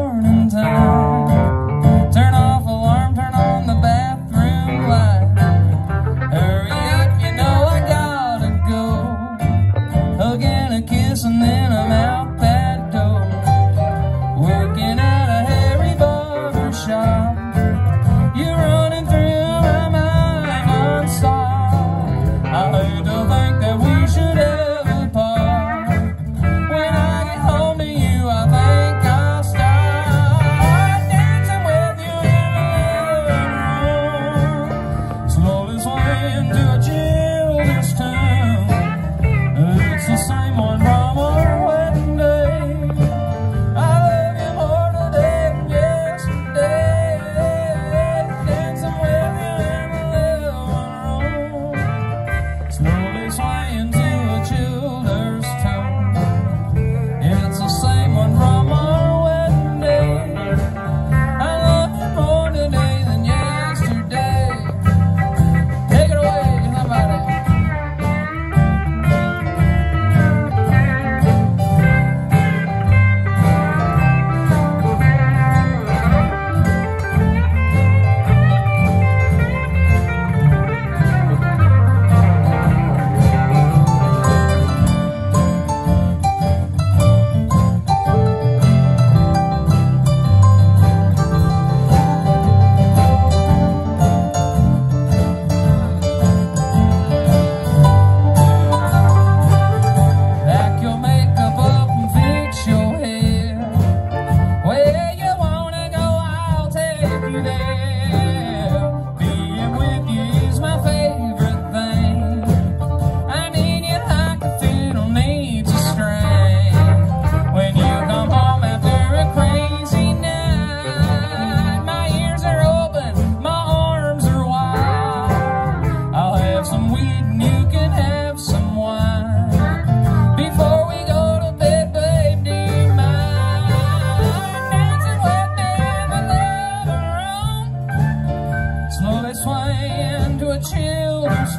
burning down.